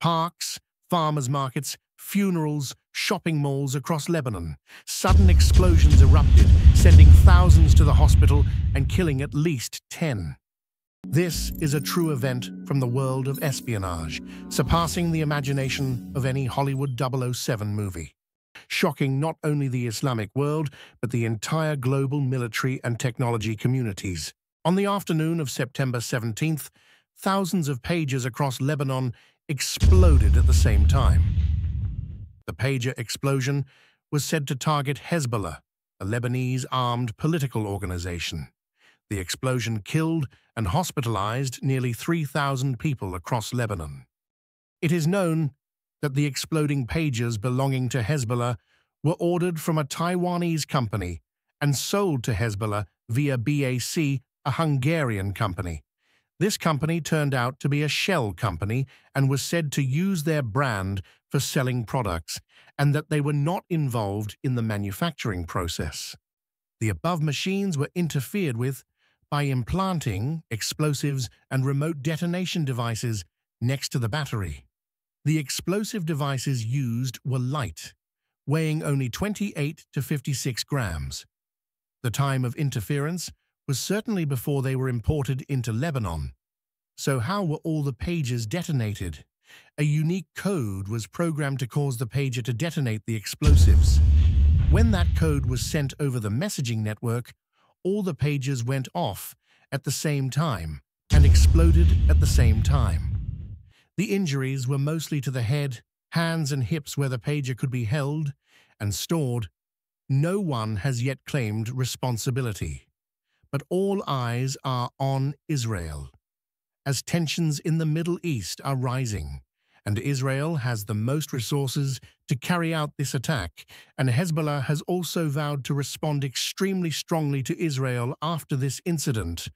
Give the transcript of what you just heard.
Parks, farmers markets, funerals, shopping malls across Lebanon. Sudden explosions erupted, sending thousands to the hospital and killing at least 10. This is a true event from the world of espionage, surpassing the imagination of any Hollywood 007 movie. Shocking not only the Islamic world, but the entire global military and technology communities. On the afternoon of September 17th, thousands of pagers across Lebanon exploded at the same time. The pager explosion was said to target Hezbollah, a Lebanese armed political organization. The explosion killed and hospitalized nearly 3,000 people across Lebanon. It is known that the exploding pagers belonging to Hezbollah were ordered from a Taiwanese company and sold to Hezbollah via BAC, a Hungarian company. This company turned out to be a shell company and was said to use their brand for selling products and that they were not involved in the manufacturing process. The above machines were interfered with by implanting explosives and remote detonation devices next to the battery. The explosive devices used were light, weighing only 28 to 56 grams. The time of interference was certainly before they were imported into Lebanon. So how were all the pagers detonated? A unique code was programmed to cause the pager to detonate the explosives. When that code was sent over the messaging network, all the pagers went off at the same time and exploded at the same time. The injuries were mostly to the head, hands and hips where the pager could be held and stored. No one has yet claimed responsibility but all eyes are on Israel, as tensions in the Middle East are rising, and Israel has the most resources to carry out this attack, and Hezbollah has also vowed to respond extremely strongly to Israel after this incident.